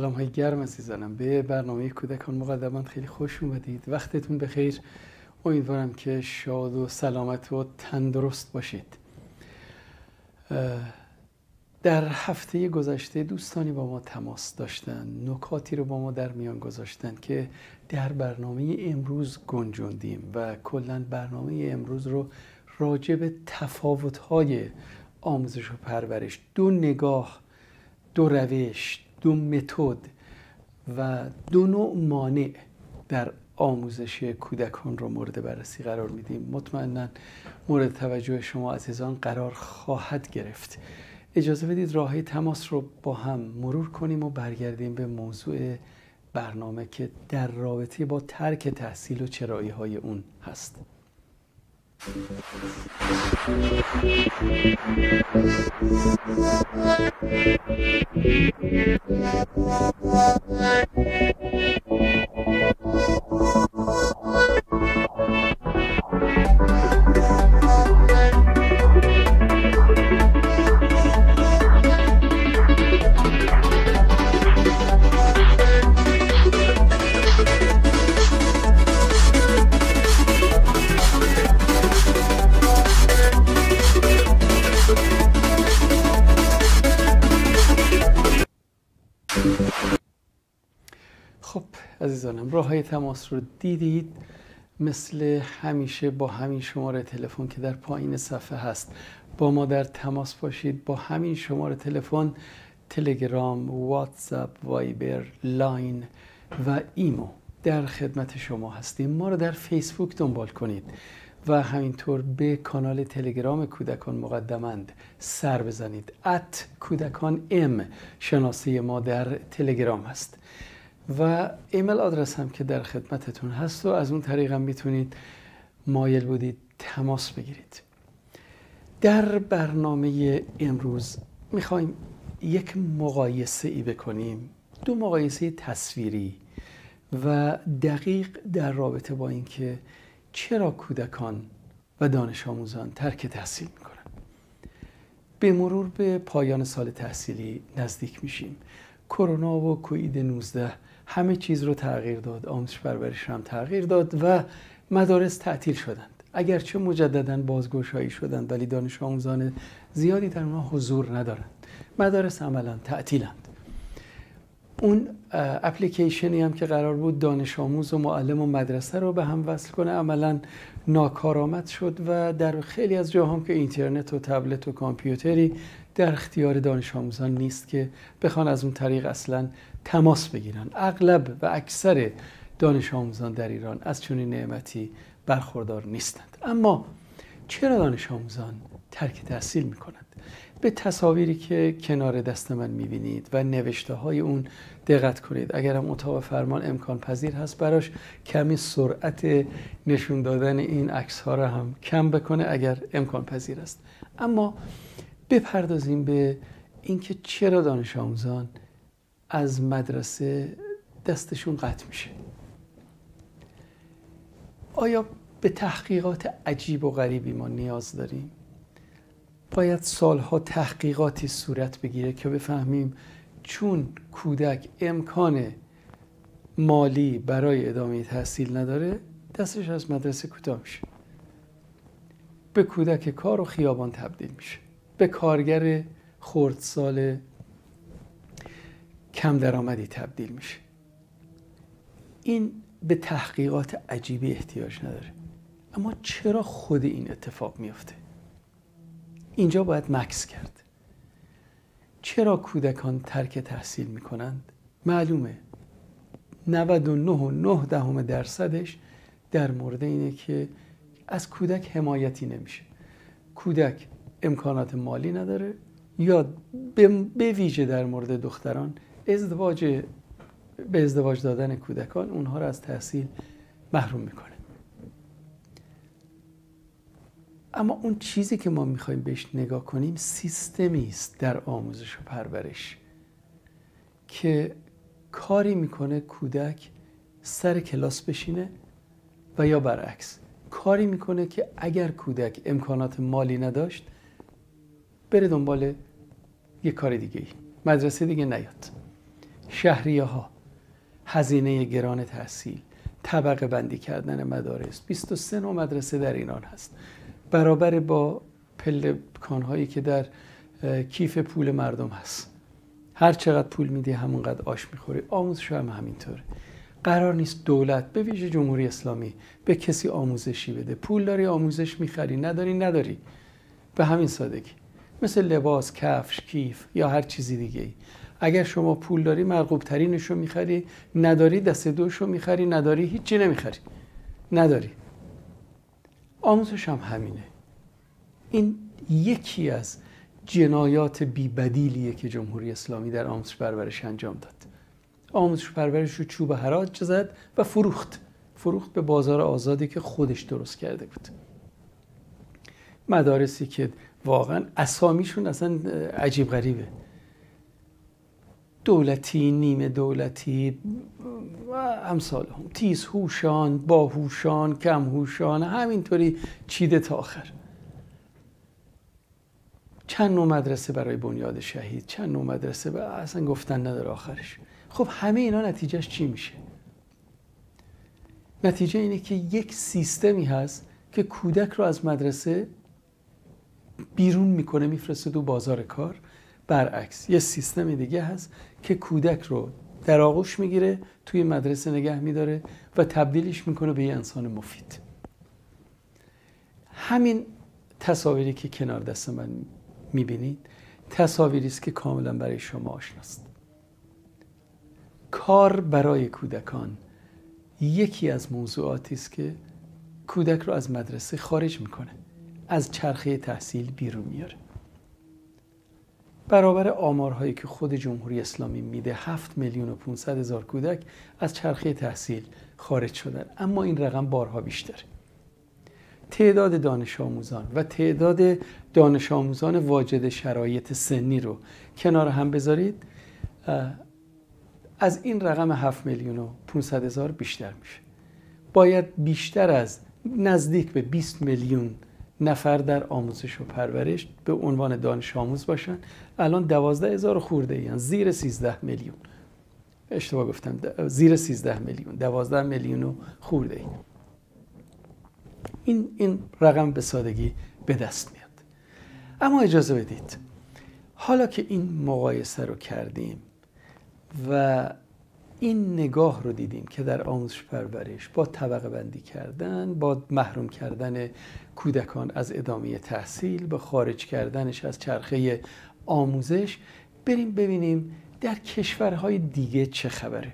سلام های گرم عزیزانم. به برنامه کودکان مقدمان خیلی خوش اومدید. وقتتون بخیر. امیدوارم که شاد و سلامت و تندرست باشید. در هفته گذشته دوستانی با ما تماس داشتن نکاتی رو با ما در میان گذاشتن که در برنامه امروز گنجوندیم و کلا برنامه امروز رو راجع به تفاوت‌های آموزش و پرورش دو نگاه دو روش دو متد و دو نوع مانع در آموزش کودکان رو مورد بررسی قرار میدیم. مطمئنا مورد توجه شما عزیزان قرار خواهد گرفت. اجازه بدید راه تماس رو با هم مرور کنیم و برگردیم به موضوع برنامه که در رابطه با ترک تحصیل و چرایی های اون هست. عزیزانم راه تماس رو دیدید مثل همیشه با همین شماره تلفن که در پایین صفحه هست. با ما در تماس باشید با همین شماره تلفن تلگرام واتساپ وایبر لاین و ایمو. در خدمت شما هستیم. ما رو در فیسبوک دنبال کنید و همینطور به کانال تلگرام کودکان مقدمند سر بزنید. ات کودکان ام. شناسه ما در تلگرام هست. و ایمیل آدرس هم که در خدمتتون هست و از اون طریق هم می‌تونید مایل بودید تماس بگیرید. در برنامه امروز می‌خوایم یک مقایسه ای بکنیم دو مقایسه تصویری و دقیق در رابطه با اینکه چرا کودکان و دانش آموزان ترک تحصیل می‌کنن. به مرور به پایان سال تحصیلی نزدیک میشیم. کرونا و کوید 19 همه چیز رو تغییر داد. آموزش پرورش هم تغییر داد و مدارس تعطیل شدند. اگرچه مجددا بازگشایی شدند ولی دانش آموزان زیادی در اونها حضور ندارند. مدارس عملا تعطیلند. اون اپلیکیشنی هم که قرار بود دانش آموز و معلم و مدرسه رو به هم وصل کنه عملا ناکارآمد شد و در خیلی از جاها که اینترنت و تبلت و کامپیوتری در اختیار دانش آموزان نیست که بخوان از اون طریق اصلا تماس بگیرن. اغلب و اکثر دانش آموزان در ایران از چنین نعمتی برخوردار نیستند. اما چرا دانش آموزان ترک تحصیل می کنند؟ به تصاویری که کنار دست من می‌بینید و نوشته های اون دقت کنید. اگرم اتاق فرمان امکان پذیر هست براش کمی سرعت نشون دادن این عکس ها را هم کم بکنه اگر امکان پذیر است. اما بپردازیم به اینکه چرا دانش آموزان از مدرسه دستشون قطع میشه. آیا به تحقیقات عجیب و غریبی ما نیاز داریم؟ باید سالها تحقیقاتی صورت بگیره که بفهمیم چون کودک امکان مالی برای ادامه تحصیل نداره دستش از مدرسه کوتاه میشه. به کودک کار و خیابان تبدیل میشه. به کارگر خردسال کم درآمدی تبدیل میشه. این به تحقیقات عجیبی احتیاج نداره. اما چرا خود این اتفاق میافته اینجا باید مکس کرد. چرا کودکان ترک تحصیل می‌کنند؟ معلومه. 99 دهم درصدش در مورد اینه که از کودک حمایتی نمیشه. کودک امکانات مالی نداره یا به ویژه در مورد دختران ازدواج به ازدواج دادن کودکان اونها رو از تحصیل محروم می‌کنه. اما اون چیزی که ما می‌خوایم بهش نگاه کنیم سیستمی است در آموزش و پرورش که کاری می‌کنه کودک سر کلاس بشینه و یا برعکس کاری می‌کنه که اگر کودک امکانات مالی نداشت بره دنبال یه کار دیگه ای مدرسه دیگه نیاد. شهریه ها هزینه گران تحصیل طبقه بندی کردن مدارس 23 نوع مدرسه در ایران هست. برابر با پلکان که در کیف پول مردم هست. هر چقدر پول میدی همونقدر آش می‌خوری. آموزش هم همینطوره. قرار نیست دولت به ویژه جمهوری اسلامی به کسی آموزشی بده. پول داری آموزش می‌خری. نداری نداری. به همین سادگی. مثل لباس کفش کیف یا هر چیزی دیگه ای اگر شما پول داری مرغوب ترینش رو می‌خری. نداری دست دوش رو می‌خری. نداری هیچی نمی‌خری. نداری. آموزش هم همینه. این یکی از جنایات بیبدیلیه که جمهوری اسلامی در آموزش پرورش انجام داد. آموزش پرورش رو چوب حراج زد و فروخت. فروخت به بازار آزادی که خودش درست کرده بود. مدارسی که واقعا اسامیشون اصلا عجیب غریبه. دولتی نیمه دولتی و امثال هم تیز هوشان باهوشان کم هوشان همینطوری چیده تا آخر. چند نوع مدرسه برای بنیاد شهید؟ چند نوع مدرسه اصلا گفتن نداره آخرش. خب همه اینا نتیجهش چی میشه؟ نتیجه اینه که یک سیستمی هست که کودک رو از مدرسه بیرون می‌کنه میفرسته تو بازار کار. برعکس یه سیستم دیگه هست که کودک رو در آغوش می‌گیره توی مدرسه نگه میداره و تبدیلش می‌کنه به یه انسان مفید. همین تصاویری که کنار دست من می‌بینید تصاویری است که کاملا برای شما آشناست. کار برای کودکان یکی از موضوعاتی است که کودک رو از مدرسه خارج می‌کنه. از چرخه تحصیل بیرون میاره. برابر آمارهایی که خود جمهوری اسلامی میده 7 میلیون و 500 هزار کودک از چرخه تحصیل خارج شدن. اما این رقم بارها بیشتر تعداد دانش آموزان و تعداد دانش آموزان واجد شرایط سنی رو کنار هم بذارید از این رقم 7 میلیون و 500 هزار بیشتر میشه. باید بیشتر از نزدیک به 20 میلیون نفر در آموزش و پرورش به عنوان دانش آموز باشن. الان دوازده هزار خورده ای زیر 13 میلیون. اشتباه گفتم. زیر 13 میلیون. دوازده میلیون و خورده ای این, این رقم به سادگی به دست میاد. اما اجازه بدید. حالا که این مقایسه رو کردیم و این نگاه رو دیدیم که در آموزش پرورش با طبقه بندی کردن با محروم کردن کودکان از ادامه تحصیل به خارج کردنش از چرخه آموزش بریم ببینیم در کشورهای دیگه چه خبره.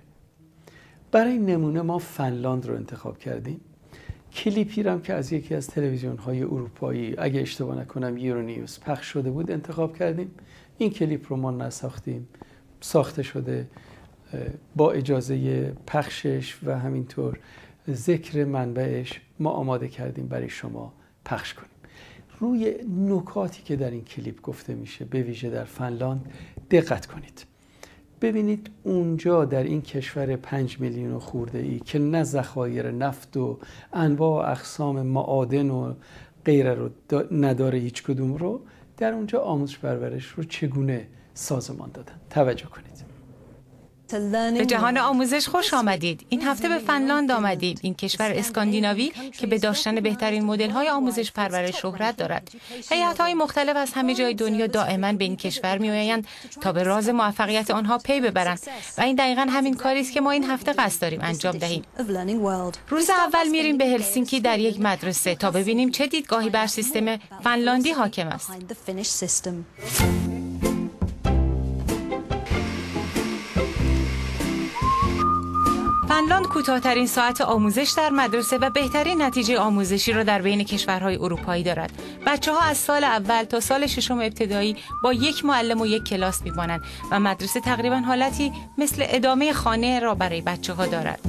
برای نمونه ما فنلاند رو انتخاب کردیم. کلیپی هم که از یکی از تلویزیون های اروپایی اگه اشتباه نکنم یورونیوز پخش شده بود انتخاب کردیم. این کلیپ رو ما نساختیم. ساخته شده. با اجازه پخشش و همینطور ذکر منبعش ما آماده کردیم برای شما پخش کنیم. روی نکاتی که در این کلیپ گفته میشه به ویژه در فنلاند دقت کنید. ببینید اونجا در این کشور پنج میلیون خورده ای که نه ذخایر نفت و انواع و اقسام معادن و غیره رو نداره هیچ کدوم رو در اونجا آموزش پرورش رو چگونه سازمان دادن؟ توجه کنید. به جهان آموزش خوش آمدید. این هفته به فنلاند آمدید. این کشور اسکاندیناوی که به داشتن بهترین مدل های آموزش پرورش شهرت دارد. هیئت های مختلف از همه جای دنیا دائما به این کشور می آیند تا به راز موفقیت آنها پی ببرند و این دقیقا همین کاری است که ما این هفته قصد داریم انجام دهیم. روز اول میریم به هلسینکی در یک مدرسه تا ببینیم چه دیدگاهی بر سیستم فنلاندی حاکم است. فنلاند کوتاهترین ساعت آموزش در مدرسه و بهترین نتیجه آموزشی را در بین کشورهای اروپایی دارد. بچه ها از سال اول تا سال ششم ابتدایی با یک معلم و یک کلاس میمانند و مدرسه تقریبا حالتی مثل ادامه خانه را برای بچه ها دارد.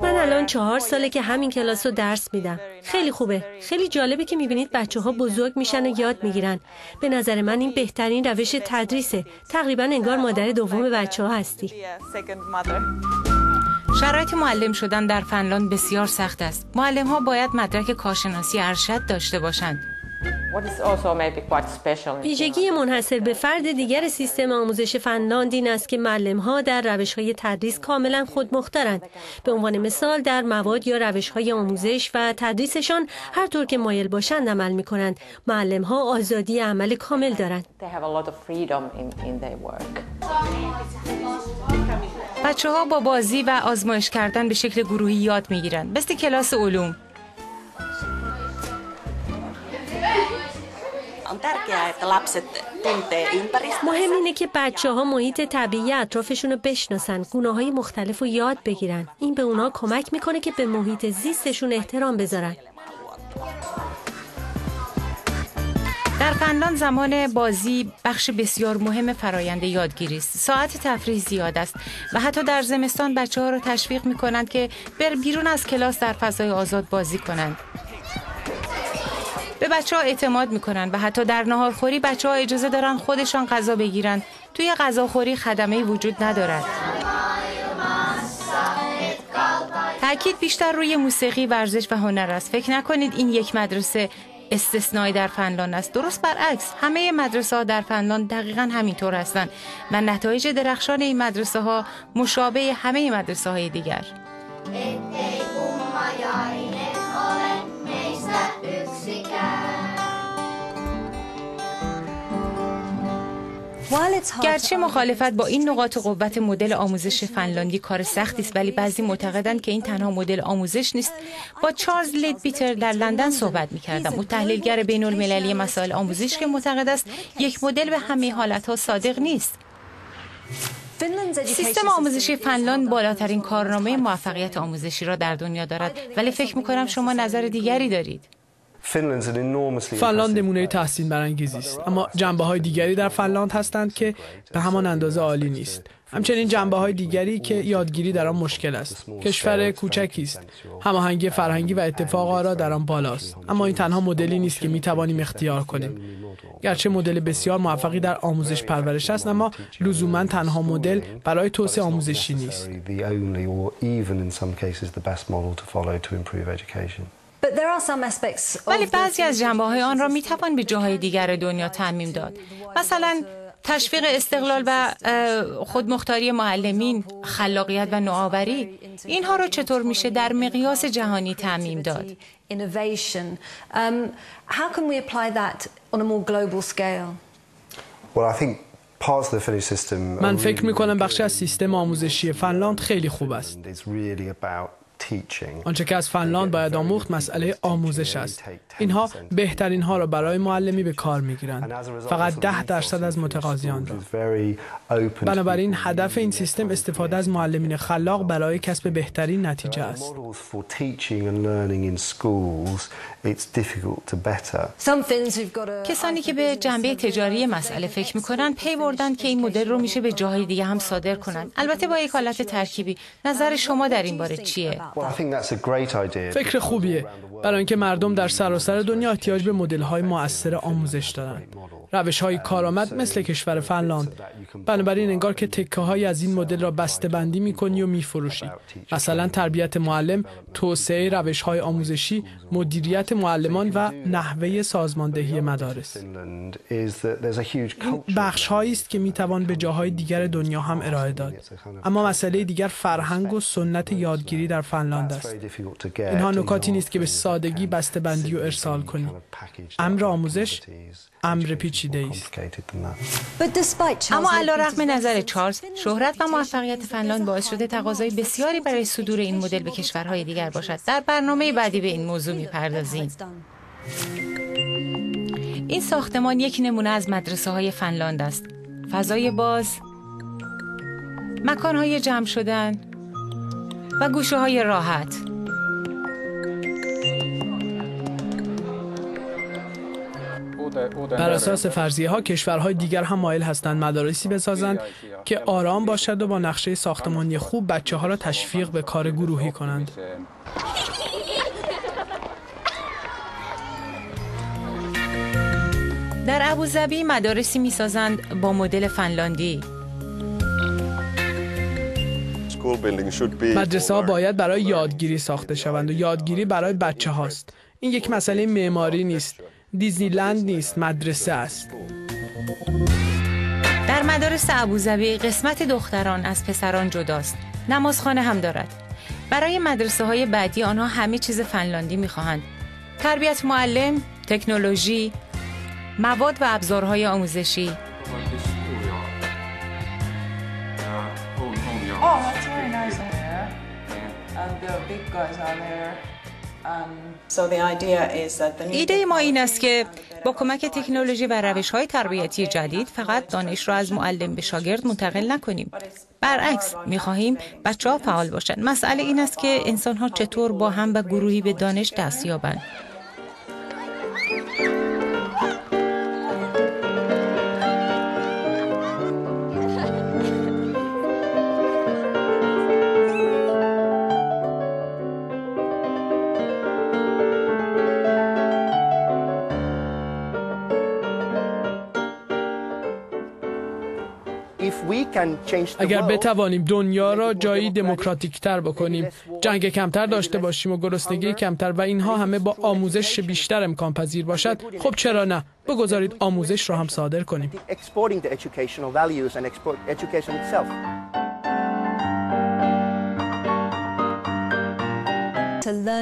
من الان چهار ساله که همین کلاس رو درس میدم. خیلی خوبه. خیلی جالبه که می‌بینید بچه ها بزرگ میشن و یاد می‌گیرن. به نظر من این بهترین روش تدریسه. تقریبا انگار مادر دوم بچه ها هستی شرایط معلم شدن در فنلاند بسیار سخت است. معلم ها باید مدرک کارشناسی ارشد داشته باشند. ویژگی منحصر به فرد دیگر سیستم آموزش فنلاند این است که معلم ها در روش های تدریس کاملا خودمختارند به عنوان مثال در مواد یا روش های آموزش و تدریسشان هر طور که مایل باشند عمل می کنند معلم ها آزادی عمل کامل دارند. بچه ها با بازی و آزمایش کردن به شکل گروهی یاد می گیرند مثل کلاس علوم. مهم اینه که بچه ها محیط طبیعی اطرافشون رو بشناسن گناه های مختلف رو یاد بگیرن این به اونا کمک می‌کنه که به محیط زیستشون احترام بذارن در فنلاند زمان بازی بخش بسیار مهم فرایند یادگیری است. ساعت تفریح زیاد است و حتی در زمستان بچه ها را تشویق می کنند که بر بیرون از کلاس در فضای آزاد بازی کنند. به بچه ها اعتماد می‌کنن و حتی در نهارخوری بچه ها اجازه دارن خودشان غذا بگیرن. توی غذاخوری خدمه وجود ندارد. تاکید بیشتر روی موسیقی ورزش و هنر است. فکر نکنید این یک مدرسه استثنایی در فنلاند است. درست برعکس همه مدرسه ها در فنلاند دقیقا همینطور هستند و نتایج درخشان این مدرسه ها مشابه همه مدرسه های دیگر گرچه مخالفت با این نقاط قوت مدل آموزش فنلاندی کار سختی است ولی بعضی معتقدند که این تنها مدل آموزش نیست. با چارلز لید بیتر در لندن صحبت می کردم او تحلیلگر بین المللی مسائل آموزش که معتقد است یک مدل به همه حالتها صادق نیست. سیستم آموزشی فنلاند بالاترین کارنامه موفقیت آموزشی را در دنیا دارد ولی فکر می کنم شما نظر دیگری دارید. فنلاند نمونه تحسین برانگیزی است. اما جنبه های دیگری در فنلاند هستند که به همان اندازه عالی نیست. همچنین جنبه های دیگری که یادگیری در آن مشکل است. کشور کوچکی است. هماهنگی فرهنگی و اتفاق آرا در آن بالاست. اما این تنها مدلی نیست که می توانیم اختیار کنیم. گرچه مدل بسیار موفقی در آموزش پرورش است اما لزوما تنها مدل برای توسعه آموزشی نیست. ولی بعضی از جنبه های آن را می توان به جاهای دیگر دنیا تعمیم داد. مثلا تشویق استقلال و خودمختاری معلمین خلاقیت و نوآوری اینها را چطور میشه در مقیاس جهانی تعمیم داد؟ من فکر می کنم بخشی از سیستم آموزشی فنلاند خیلی خوب است. آنچه که از فنلاند باید آموخت مسئله آموزش است. اینها بهترین ها را برای معلمی به کار می گیرند فقط ده درصد از متقاضیان را. بنابراین هدف این سیستم استفاده از معلمین خلاق برای کسب بهترین نتیجه است. کسانی که به جنبه تجاری مسئله فکر می‌کنن پی بردن که این مدل رو میشه به جاهای دیگه هم صادر کنند البته با یک حالت ترکیبی. نظر شما در این باره چیه؟ فکر خوبیه. برای اینکه مردم در سراسر دنیا احتیاج به مدل های مؤثر آموزش دارند روش های کارآمد مثل کشور فنلاند. بنابراین انگار که تکه های از این مدل را بسته بندی می کنی و می فروشی مثلا تربیت معلم توسعه روش های آموزشی مدیریت معلمان و نحوه سازماندهی مدارس. بخش هایی است که می توان به جاهای دیگر دنیا هم ارائه داد. اما مسئله دیگر فرهنگ و سنت یادگیری در فنلاند است. اینها نکاتی نیست که به سادگی بسته بندی و ارسال کنی. امر آموزش امر پیچیده است. اما رغم نظر چارلز شهرت و موفقیت فنلاند باعث شده تقاضای بسیاری برای صدور این مدل به کشورهای دیگر باشد. در برنامه بعدی به این موضوع می‌پردازیم. این ساختمان یک نمونه از مدرسه های فنلاند است. فضای باز مکانهای جمع شدن و گوشه های راحت. بر اساس فرضیه ها کشورهای دیگر هم مایل هستند مدارسی بسازند که آرام باشد و با نقشه ساختمانی خوب بچه ها را تشویق به کار گروهی کنند. در ابوظبی مدارسی می‌سازند با مدل فنلاندی. مدرسه ها باید برای یادگیری ساخته شوند و یادگیری برای بچه هاست این یک مسئله معماری نیست. دیزنیلند نیست مدرسه است. در مدارس ابوظبی قسمت دختران از پسران جداست. نمازخانه هم دارد. برای مدرسه های بعدی آنها همه چیز فنلاندی می‌خواهند. تربیت معلم تکنولوژی مواد و ابزارهای آموزشی. ایده ما این است که با کمک تکنولوژی و روش های تربیتی جدید فقط دانش را از معلم به شاگرد منتقل نکنیم. برعکس می خواهیم بچه ها فعال باشند مسئله این است که انسان ها چطور با هم و گروهی به دانش دست یابند. اگر بتوانیم دنیا را جایی دموکراتیک تر بکنیم جنگ کمتر داشته باشیم و گرسنگی کمتر و اینها همه با آموزش بیشتر امکان پذیر باشد. خب چرا نه؟ بگذارید آموزش را هم صادر کنیم.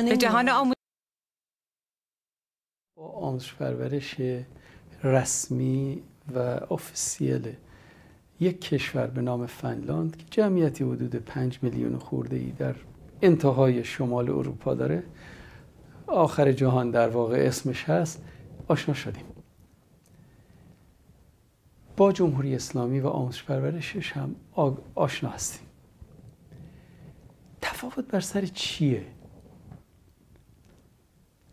به جهان آموزش آموزش پرورش رسمی و افیسیله یک کشور به نام فنلاند که جمعیتی حدود 5 میلیون خورده ای در انتهای شمال اروپا داره. آخر جهان در واقع اسمش هست. آشنا شدیم. با جمهوری اسلامی و آموزش پرورشش هم آشنا هستیم. تفاوت بر سر چیه؟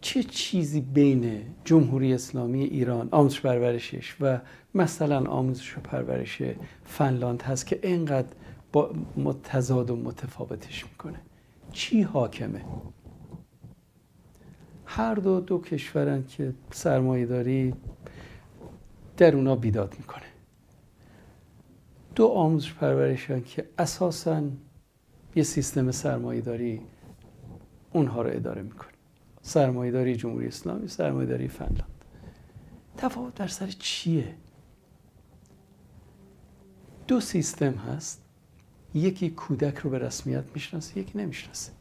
چه چیزی بین جمهوری اسلامی ایران آموزش پرورشش و مثلا آموزش و پرورش فنلاند هست که اینقدر با متضاد و متفاوتش می‌کنه؟ چی حاکمه؟ هر دو دو کشورن که سرمایه داری در اونا بیداد می‌کنه. دو آموزش پرورشن که اساسا یه سیستم سرمایه داری اونها رو اداره می‌کنه. سرمایهداری جمهوری اسلامی سرمایهداری فنلاند. تفاوت در سر چیه؟ دو سیستم هست. یکی کودک رو به رسمیت می‌شناسه یکی نمی‌شناسه.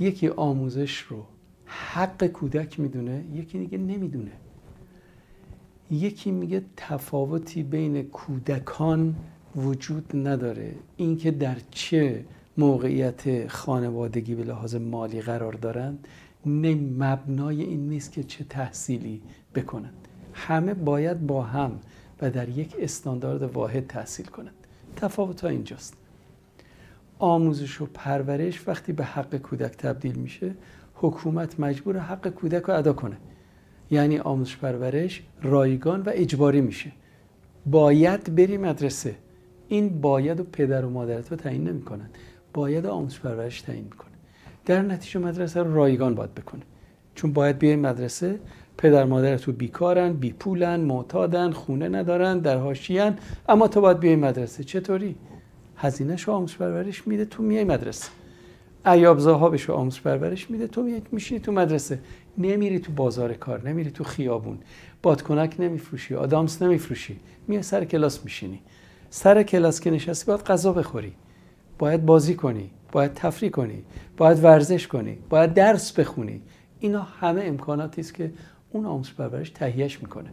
یکی آموزش رو حق کودک می‌دونه یکی دیگه نمی‌دونه. یکی میگه تفاوتی بین کودکان وجود نداره. اینکه در چه موقعیت خانوادگی به لحاظ مالی قرار دارند مبنای این نیست که چه تحصیلی بکنند همه باید با هم و در یک استاندارد واحد تحصیل کنند تفاوت ها اینجاست. آموزش و پرورش وقتی به حق کودک تبدیل میشه حکومت مجبور حق کودک رو ادا کنه. یعنی آموزش پرورش رایگان و اجباری میشه. باید بری مدرسه. این باید و پدر و مادرت رو تعیین نمی‌کنن. باید آموزش پرورش تعیین می‌کنه در نتیجه مدرسه رو رایگان باید بکنه. چون باید بیای مدرسه پدر مادر تو بیکارن بی پولن معتادن خونه ندارن در حاشیه‌ان اما تو باید بیای مدرسه. چطوری؟ هزینه‌ش آموزش پرورش میده تو میای مدرسه. ایاب زاهابش آموزش پرورش میده تو میای میشینی تو مدرسه. نمیری تو بازار کار نمیری تو خیابون. بادکنک نمیفروشی آدامس نمیفروشی. میای سر کلاس میشینی. سر کلاس که نشستی باید غذا بخوری. باید بازی کنی باید تفریح کنی باید ورزش کنی باید درس بخونی. اینا همه امکاناتی است که اون آموزش پرورش تهیهش می‌کنه.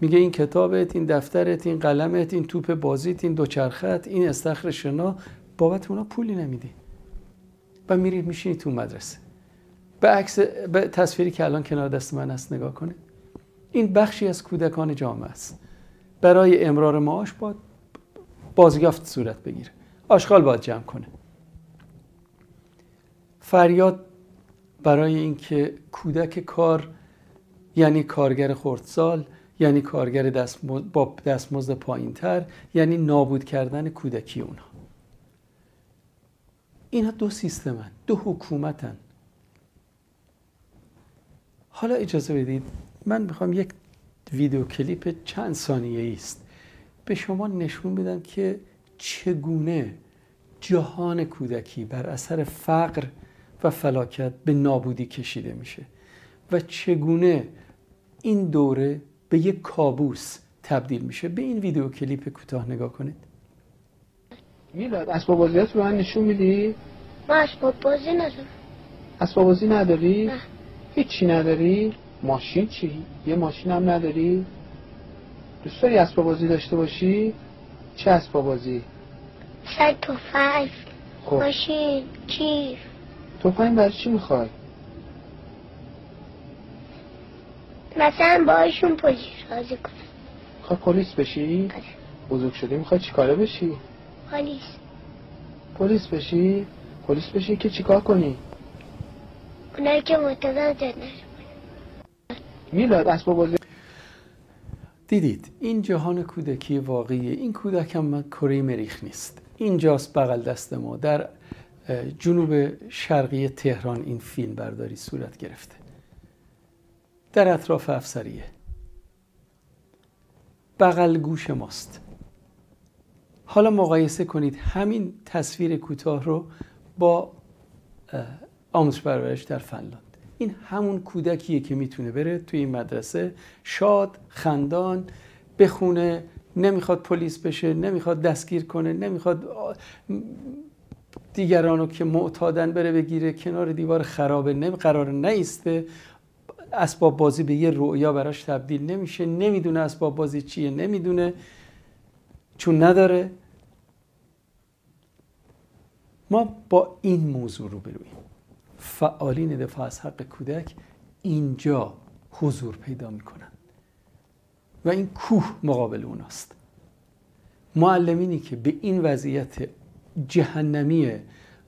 میگه این کتابت این دفترت این قلمت این توپ بازیت این دوچرخت این استخر شنا بابت اونا پولی نمیدی. و میری میشینی تو مدرسه. به عکس به تصویری که الان کنار دست من هست نگاه کنید. این بخشی از کودکان جامعه است. برای امرار معاش باید بازیافت صورت بگیره. آشغال باید جمع کنه. فریاد برای اینکه کودک کار یعنی کارگر خردسال یعنی کارگر دست با دستمزد پایینتر یعنی نابود کردن کودکی اونها. اینها دو سیستمن دو حکومتن. حالا اجازه بدید من می‌خوام یک ویدیو کلیپ چند ثانیه است به شما نشون بدم که چگونه جهان کودکی بر اثر فقر و فلاکت به نابودی کشیده میشه و چگونه این دوره به یک کابوس تبدیل میشه به این ویدیو کلیپ کوتاه نگاه کنید میلاد اسباب بازیات به من نشون میدی؟ من اسباب بازی ندارم اسباب بازی نداری؟ نه هیچی نداری؟ ماشین چی؟ یه ماشین هم نداری؟ دوست داری اسباب بازی داشته باشی؟ چه اسباب بازی؟ شاید توفنگ خب. ماشین کیف توفنگ برای چی می‌خوای؟ مثلا باشون پلیس رازی کنم می‌خوای پلیس بشی؟ آره. بزرگ شدی می‌خوای چیکاره بشی؟ پلیس پلیس بشی؟ پلیس بشی که چیکار کنی؟ اونایی که معتدل جد میلاد اسباب بازی دیدید این جهان کودکی واقعی این کودک هم کره مریخ نیست اینجاست بغل دست ما. در جنوب شرقی تهران این فیلم برداری صورت گرفته. در اطراف افسریه. بغل گوش ماست. حالا مقایسه کنید همین تصویر کوتاه رو با آموزش پرورش در فنلاند. این همون کودکیه که می‌تونه بره توی این مدرسه. شاد خندان بخونه نمی‌خواد پلیس بشه نمی‌خواد دستگیر کنه نمی‌خواد دیگرانو که معتادن بره بگیره کنار دیوار خرابه نمی قرار نیسته. اسباب بازی به یه رؤیا براش تبدیل نمیشه. نمی‌دونه اسباب بازی چیه نمی‌دونه. چون نداره. ما با این موضوع رو برویم فعالین دفاع از حق کودک اینجا حضور پیدا می‌کنن. و این کوه مقابل اوناست. معلمینی که به این وضعیت جهنمی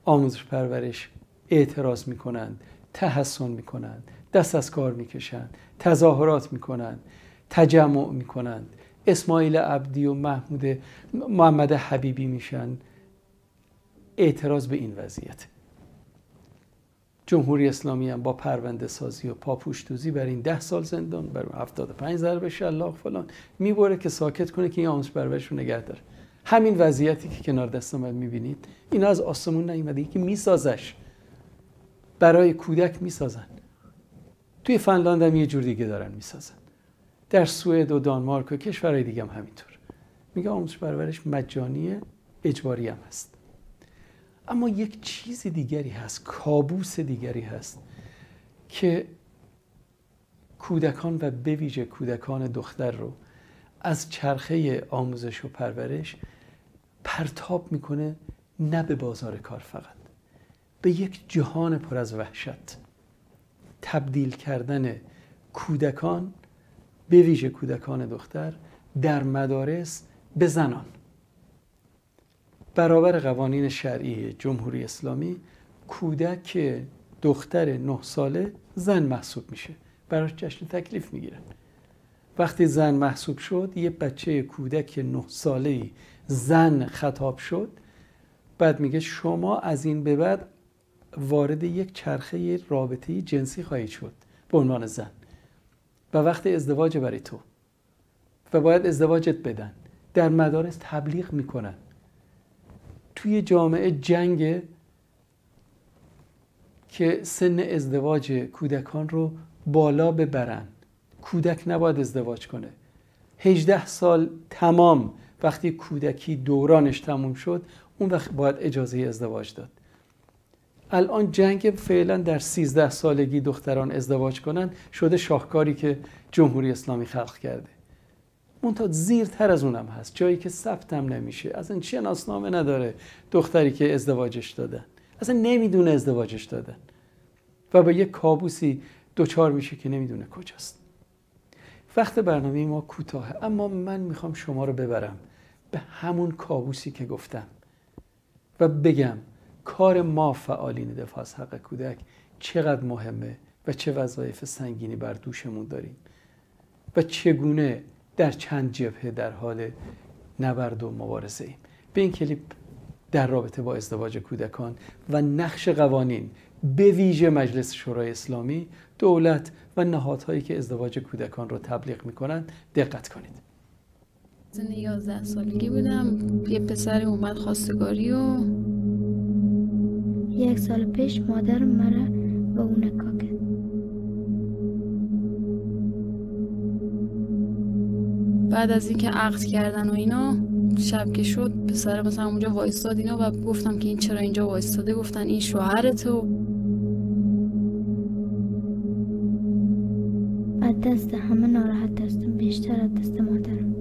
آموزش پرورش اعتراض می‌کنند تحسن می‌کنند دست از کار می‌کشند تظاهرات می‌کنند تجمع می‌کنند. اسماعیل عبدی و محمود محمد حبیبی میشن. اعتراض به این وضعیت. جمهوری اسلامی هم با پرونده سازی و پاپوشتوزی بر این ده سال زندان بر 75 ضرب شلاق فلان می‌بره که ساکت کنه که این آموزش پرورش رو نگه داره. همین وضعیتی که کنار دست آمد می‌بینید این از آسمون نیومده که میسازش. برای کودک می‌سازن. توی فنلاند هم یه جور دیگه دارن می‌سازن. در سوئد و دانمارک و کشورهای دیگه هم همینطور. میگه آموزش پرورش مجانی اجباری هم هست. اما یک چیز دیگری هست کابوس دیگری هست که کودکان و به ویژه کودکان دختر رو از چرخه آموزش و پرورش پرتاب می‌کنه نه به بازار کار فقط به یک جهان پر از وحشت. تبدیل کردن کودکان به ویژه کودکان دختر در مدارس به زنان. برابر قوانین شرعی جمهوری اسلامی کودک دختر نه ساله زن محسوب میشه. براش جشن تکلیف می‌گیرن. وقتی زن محسوب شد یه بچه کودک نه ساله زن خطاب شد. بعد میگه شما از این به بعد وارد یک چرخه رابطه جنسی خواهید شد به عنوان زن. و وقت ازدواج برای تو. و باید ازدواجت بدن. در مدارس تبلیغ می‌کنن. توی جامعه جنگ که سن ازدواج کودکان رو بالا ببرن. کودک نباید ازدواج کنه. 18 سال تمام وقتی کودکی دورانش تموم شد اون وقت باید اجازه ازدواج داد. الان جنگ فعلا در 13 سالگی دختران ازدواج کنن شده شاهکاری که جمهوری اسلامی خلق کرده. منتها زیرتر از اونم هست. جایی که ثبتم نمیشه. اصلا شناسنامه نداره دختری که ازدواجش دادن. اصلا نمی‌دونه ازدواجش دادن. و با یک کابوسی دوچار میشه که نمی‌دونه کجاست. وقت برنامه ما کوتاهه. اما من می‌خوام شما رو ببرم به همون کابوسی که گفتم و بگم کار ما فعالین دفاع از حق کودک چقدر مهمه و چه وظایف سنگینی بر دوشمون داریم و چگونه در چند جبهه در حال نبرد و مبارزه ایم. به این کلیپ در رابطه با ازدواج کودکان و نقش قوانین به ویژه مجلس شورای اسلامی دولت و نهادهایی که ازدواج کودکان را تبلیغ می‌کنند دقت کنید. سن 11 سالگی بودم. یه پسر اومد خواستگاری و یک سال پیش مادرم مرا به اون نکا کرد بعد از اینکه عقد کردن و اینا شب که شد پسر مثلا اونجا وایستاد اینا و گفتم که این چرا اینجا وایستاده؟ گفتن این شوهرت و از دست همه ناراحت هستم بیشتر از دست مادرم.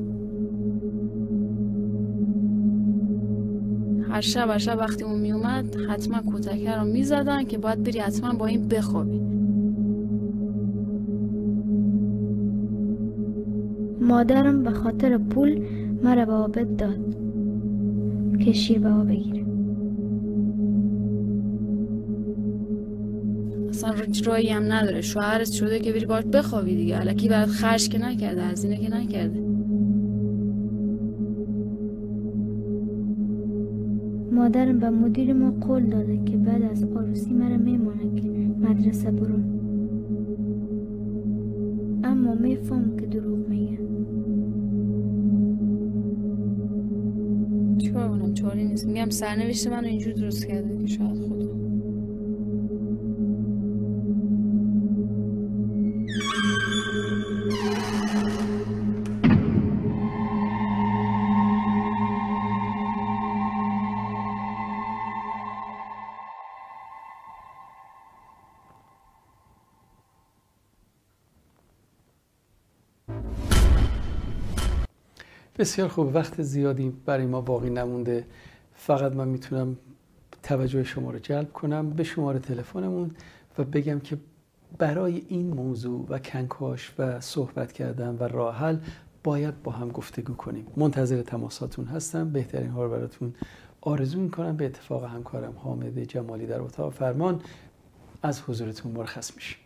هر شب هر شب وقتی اون میومد حتما کتکه رو می‌زدن که باید بری حتما با این بخوابی. مادرم به خاطر پول مرا به عابد داد. که شیر به بگیره. اصلا رایی هم نداره. شوهرت شده که بری باش بخوابی دیگه. علکی برات خرج که نکرده هزینه که نکرده. مادرم به مدیر ما قول داده که بعد از عروسی مرا میمانه که مدرسه برون. نیست. میگم سرنوشت منو اینجور درست کرده که شاید خدا. بسیار خوب. وقت زیادی برای ما باقی نمونده. فقط من می‌تونم توجه شما رو جلب کنم به شماره تلفنمون و بگم که برای این موضوع و کنکاش و صحبت کردن و راه حل باید با هم گفتگو کنیم. منتظر تماساتون هستم. بهترین ها رو براتون آرزو می‌کنم. به اتفاق همکارم حامد جمالی در اتاق فرمان از حضورتون مرخص میشیم